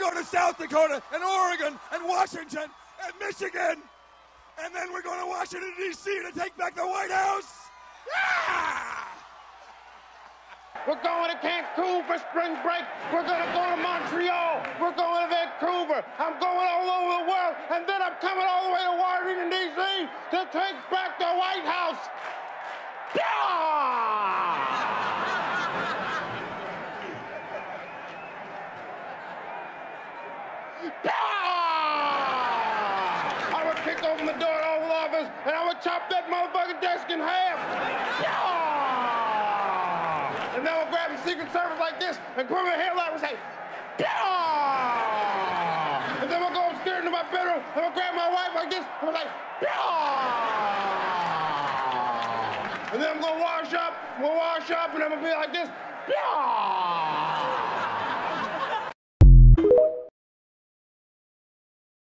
go to South Dakota and Oregon and Washington and Michigan. And then we're going to Washington, D.C. to take back the White House. Yeah! We're going to Cancun for spring break. We're going to go to Montreal. We're going to Vancouver. I'm going all over the world. And then I'm coming all the way to Washington, D.C. to take back the White House. Yeah! Yeah! I would kick open the door to the Oval Office and I would chop that motherfucking desk in half. Yeah! And then I would grab the Secret Service like this and put my hair out and say, yeah! And then I'll go upstairs into my bedroom and I'll grab my wife like this and I'm like, yeah! And then I'm gonna wash up, I'm gonna wash up and I'm gonna be like this, yeah!